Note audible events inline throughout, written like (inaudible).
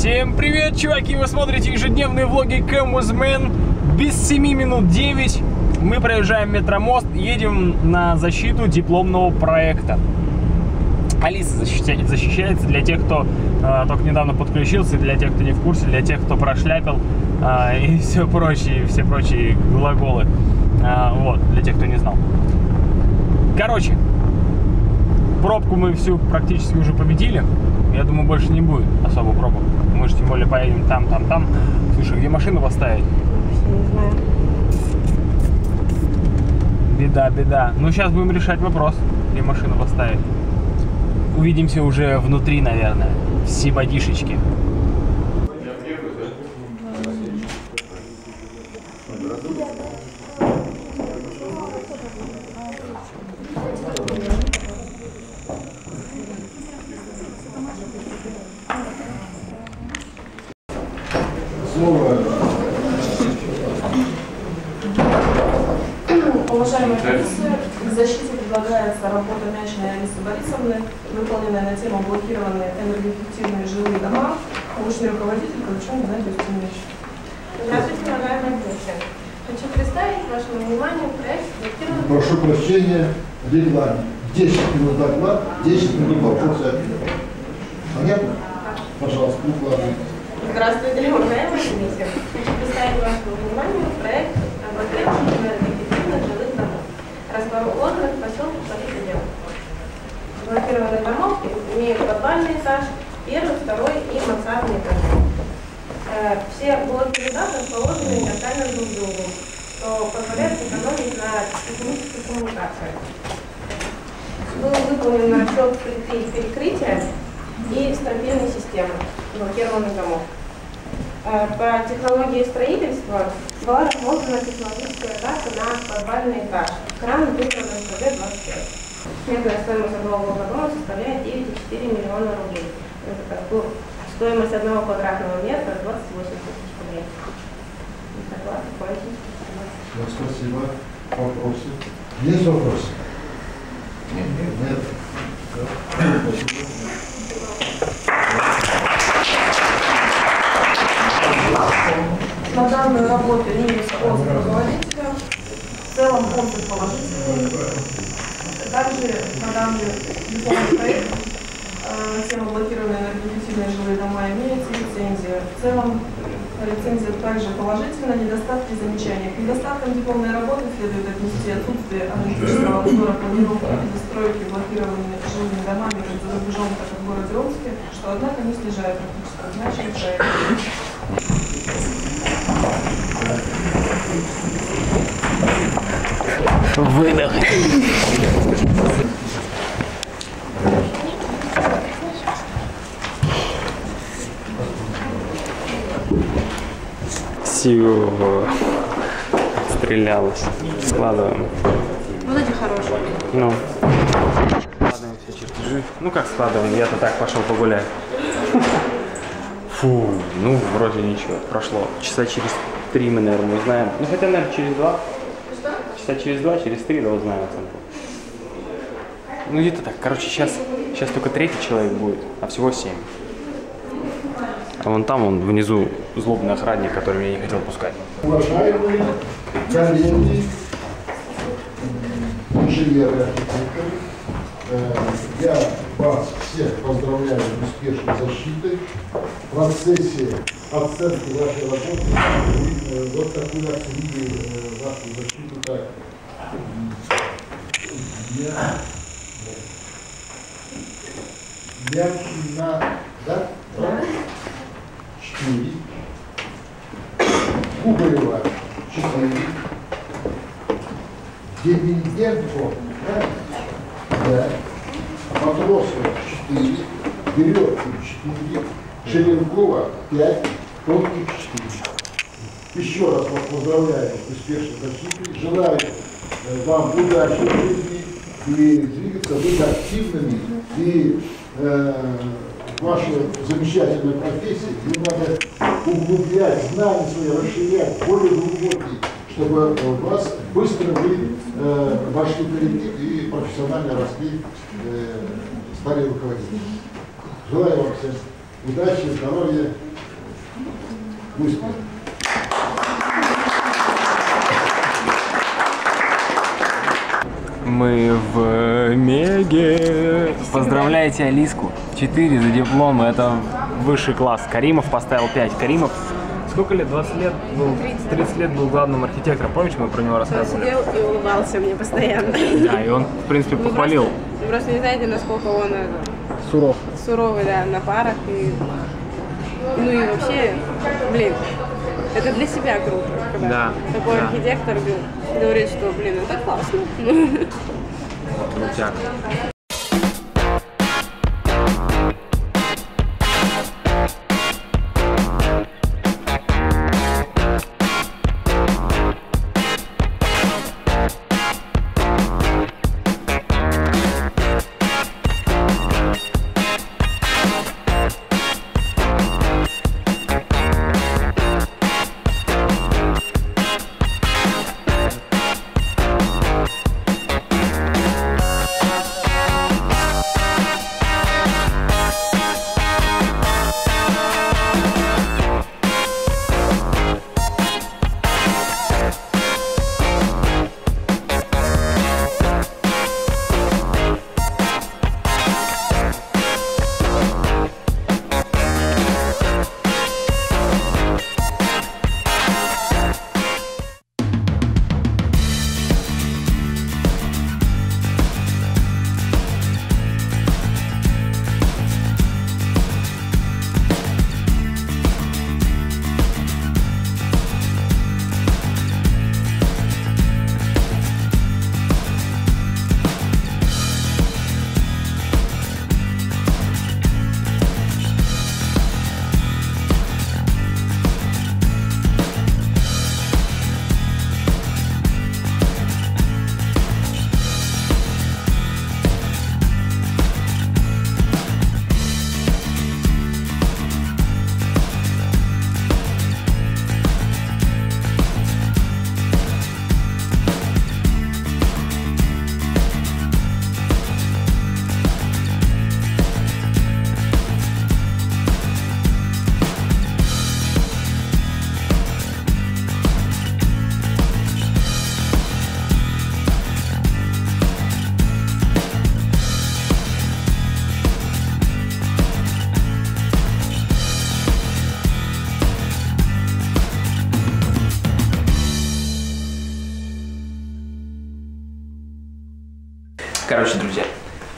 Всем привет, чуваки! Вы смотрите ежедневные влоги Камузмен. Без 7 минут 9 мы проезжаем метромост, едем на защиту дипломного проекта. Алиса защищается, защищается для тех, кто э, только недавно подключился, для тех, кто не в курсе, для тех, кто прошляпил э, (laughs) и все прочие, все прочие глаголы. Э, вот, для тех, кто не знал. Короче, пробку мы всю практически уже победили. Я думаю, больше не будет особо пробок. Мы же тем более поедем там, там, там. Слушай, где машину поставить? Не знаю. Беда, беда. Ну, сейчас будем решать вопрос, где машину поставить. Увидимся уже внутри, наверное, в Сибадишечке. Слово Уважаемые комиссии, к защите предлагается работа Мячной Алисы Борисовны, выполненная на тему блокированные энергоэффективные жилые дома. Научный руководитель Ковачев Геннадий Устинович. Здравствуйте, уважаемые гости. Хочу представить вашему вниманию проект блокированных прошу прощения, регламент. 10 минут доклад, 10 минут вопросы. Понятно? Пожалуйста, укладывайте. Здравствуйте, уважаемые комиссии. Хочу представить вашему вниманию проект об отряде энергоэффективных жилых домов, расположенных в поселке Политодел. Блокированные домов имеют подвальный этаж, первый, второй и мансардный этаж. Э, Все блоки рядов расположены вертикально друг к другу, что позволяет сэкономить на технических коммуникациях. Был выполнен расчет перекрытия и стропильной системы блокированных домов. Э, По технологии строительства была рассмотрена технологическая карта на подвальный этаж. Кран выбран СПГ-25. Средняя стоимость одного дома составляет 9,4 миллиона рублей. Это стоимость одного квадратного метра 28 тысяч рублей. Доклад окончен. Спасибо. Вопросы? Есть вопросы? Нет. Нет. Спасибо. На данную работу имеется отзыв руководителя. В целом отзыв положительный. Также на данный дипломный проект э, на тему блокированные энергоэффективные жилые дома имеется лицензия. В целом лицензия также положительна, недостатки замечания. К недостаткам дипломной работы следует отнести отсутствие аналитического разбора планировки и застройки блокированными жилыми домами как за рубежом, так и в городе Омске, что, однако, не снижает практически значимость проекта. Выдох. Все стрелялось. Складываем. Вот эти хорошие. Ну. Складываем все чертежи. Ну как складываем? Я-то так пошел погулять. Фу, ну вроде ничего, прошло. Часа через три мы, наверное, узнаем. Ну хотя, наверное, через два. Часа через два, через три, да, узнаем оценку. Ну где-то так. Короче, сейчас, сейчас только третий человек будет, а всего семь. А вон там, он внизу злобный охранник, который меня не хотел пускать. Уважаемые коллеги, инженеры, архитекторы, э, я вас всех поздравляю с успешной защитой. В процессе оценки вашей работы э, вот такую оценили э, вашу защиту как м, я, Мячина, да? Да. Четыре. Кубаева 4, Демиденко, да? Да. Матросова 4, Веревкин 4, Шеренкова 5, Тонких 4. Еще раз вас поздравляю с успешной защитой. Желаю э, вам удачи в жизни и двигаться быть активными и э, вашу замечательную профессию, ее надо углублять, знания свои, расширять, более глубокие, чтобы у вас быстро вы э, вошли в коллектив и профессионально росли, э, стали руководителями. Желаю вам всем Удачи, здоровья, успеха. Мы в Меге. Поздравляйте Алиску. 4 за диплом. Это высший класс. Каримов поставил 5. Каримов сколько лет? 20 лет был? 30 лет был главным архитектором. Помнишь, мы про него Он рассказывали? сидел и улыбался мне постоянно. Да, и он, в принципе, Вы похвалил. просто- Вы просто не знаете, насколько он э, Суров. суровый, да, на парах. И, ну и вообще, блин, это для себя круто, когда Да, такой да. архитектор говорит, что, блин, это классно. Крутяк.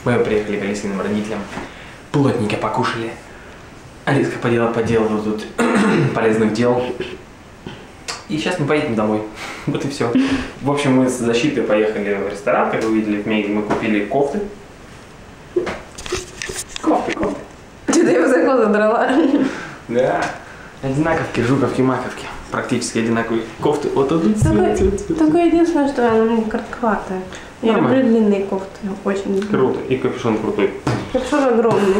Мы приехали к Алисиным родителям, плотненько покушали. Алиска поделала, поделала тут (clears throat) полезных дел. И сейчас мы поедем домой. (laughs) Вот и все. В общем, мы с защитой поехали в ресторан, как вы видели в Меге. Мы купили кофты. Кофты, кофты. Что-то я высоко задрала. Да. Одинаковки, жуковки, маковки. Практически одинаковые кофты. Вот тут только единственное, что она мне коротковатая. Я Нормально. люблю длинные кофты. Очень длинные. Круто. И капюшон крутой. Капюшон огромный.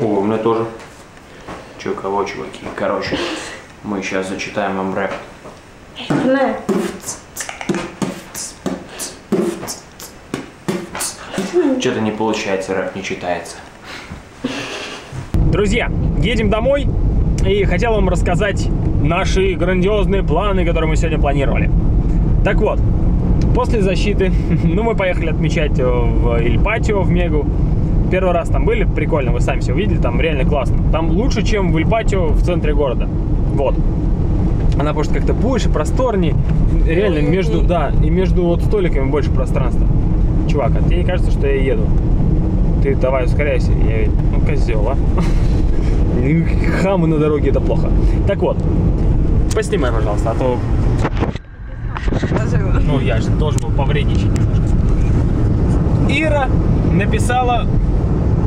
О, у меня тоже. Че, кого, чуваки? Короче, мы сейчас зачитаем вам рэп. На. Что-то не получается, рэп не читается. Друзья, едем домой. И хотел вам рассказать наши грандиозные планы, которые мы сегодня планировали. Так вот, после защиты, (laughs) ну, мы поехали отмечать э, в Ильпатио, в Мегу. Первый раз там были, прикольно, вы сами все увидели, там реально классно. Там лучше, чем в Ильпатио в центре города. Вот. Она просто как-то больше, просторнее. Реально, между, да, и между вот столиками больше пространства. Чувак, а тебе не кажется, что я еду? Ты давай ускоряйся. Я, говорю, ну, козел, а. (laughs) Хамы на дороге это плохо. Так вот, поснимай, пожалуйста, а то, ну, я же должен был повредничать немножко. Ира написала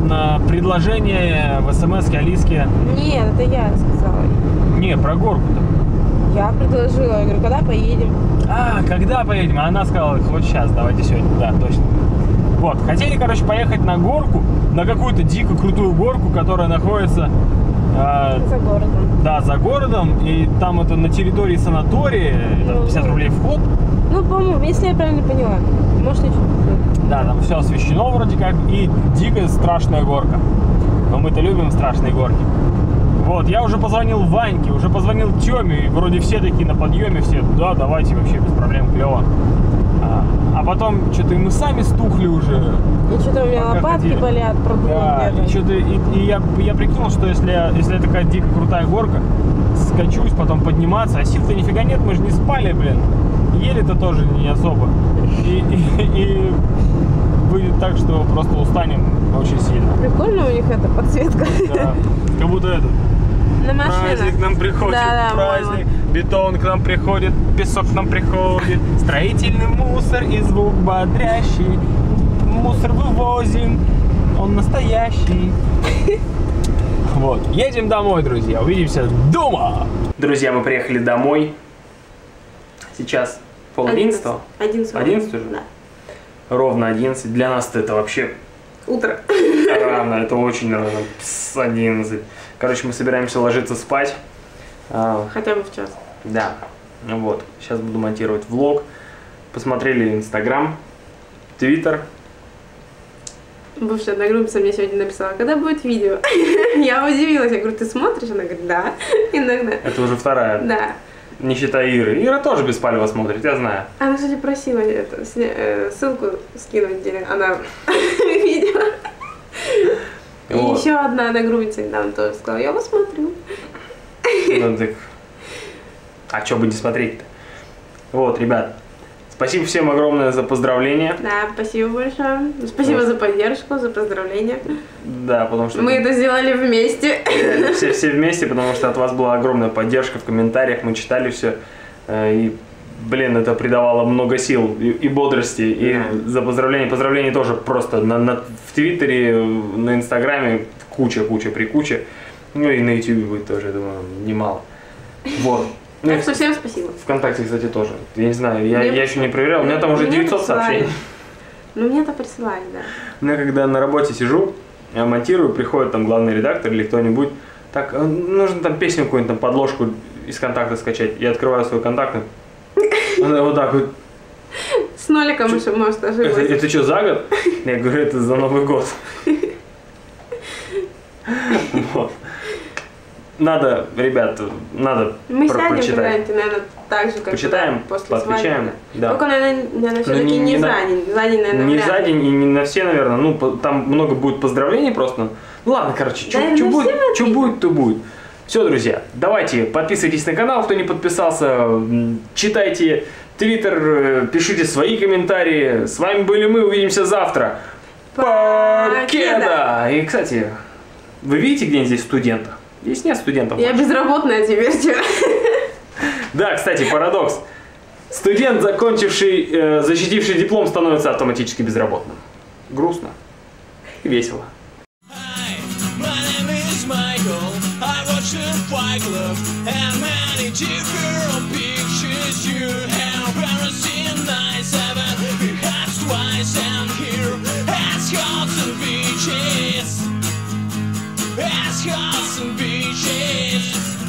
на предложение в смс Алиске. Нет, это я сказала. Не, про горку-то. Я предложила. Я говорю, когда поедем? А, когда поедем? А она сказала, вот сейчас, давайте сегодня. Да, точно. Вот, хотели, короче, поехать на горку, на какую-то дико крутую горку, которая находится, э, За городом. да, за городом, и там это на территории санатория, это 50 рублей вход, Ну, по-моему, если я правильно поняла. Может, я что-то... да, там все освещено вроде как, и дикая страшная горка. но мы-то любим страшные горки. Вот, я уже позвонил Ваньке, уже позвонил Тёме, и вроде все такие на подъеме, все, да, давайте вообще без проблем, клево. А, потом что-то и мы сами стухли уже. И что-то у меня Пока лопатки ходили. болят, продуло Да, и, что-то, и, и я, я прикинул, что если, если это такая дико крутая горка, скачусь, потом подниматься, а сил-то нифига нет, мы же не спали, блин. Ели-то тоже не особо. И, и- и будет так, что просто устанем очень сильно. Прикольно у них эта подсветка. Да, как будто это, На машинах. праздник нам приходит, Да, да, праздник, бетон к нам приходит, песок к нам приходит, строительный мусор и звук бодрящий. Мусор вывозим, он настоящий. (laughs) Вот, едем домой, друзья, увидимся дома. Друзья, мы приехали домой. Сейчас пол одиннадцатого. Одиннадцать. Одиннадцать уже? Да. Ровно 11. Для нас это вообще Утро. рано, это очень рано. С 11. Короче, мы собираемся ложиться спать. А, Хотя бы в час. да, вот. Сейчас буду монтировать влог. Посмотрели Инстаграм, Твиттер. Бывшая одногруппница мне сегодня написала, когда будет видео? (laughs) Я удивилась. Я говорю, ты смотришь? Она говорит, да, (laughs) иногда. Это уже вторая, Да. не считая Иры. Ира тоже беспалево смотрит, я знаю. Она, кстати, просила это, э, ссылку скинуть, где она (laughs) видела. И еще одна одногруппница недавно тоже сказала, я посмотрю. А что бы не смотреть-то? Вот, ребят, спасибо всем огромное за поздравления. Да, спасибо большое. Спасибо Вот. за поддержку, за поздравления. Да, потому что... Мы это сделали вместе. (laughs) Все, все вместе, потому что от вас была огромная поддержка в комментариях, мы читали все. И, блин, это придавало много сил и, и бодрости. И за поздравления, поздравления тоже просто на, на- в Твиттере, на Инстаграме куча-куча при куче. Ну и на Ютубе будет тоже, я думаю, немало. Вот. Ну Так всем спасибо. ВКонтакте, кстати, тоже. Я не знаю, я, Мне- я еще не проверял. У меня там уже Мне 900 присылали. сообщений. Ну, мне-то присылали, да. Меня когда на работе сижу, я монтирую, приходит там главный редактор или кто-нибудь, так, э, нужно там песню какую-нибудь, там подложку из контакта скачать. Я открываю свой контакт, она (laughs) вот так вот, С ноликом еще, может, это, ошиблась. это что, за год? Я говорю, это за Новый год. (laughs) Надо, ребят, надо Мы про- сядем прочитать. когда-нибудь, наверное, так же, как Почитаем, да, после поотвечаем, свадьбы. да. Только, наверное, наверное все-таки не- не, не за на- день. За день, наверное, Не за день и не на все, наверное. Ну, по- там много будет поздравлений просто. Ну ладно, короче, что Да, будет, чё будет, то будет. Все, друзья, давайте подписывайтесь на канал, кто не подписался, читайте Твиттер, э, пишите свои комментарии. С вами были мы, увидимся завтра. Покеда! И, кстати, вы видите где здесь студентов? Здесь нет студентов. Я больше. безработная теперь? Да, кстати, парадокс. Студент, закончивший, э, защитивший диплом, становится автоматически безработным. Грустно и весело. Hi, cars and beaches.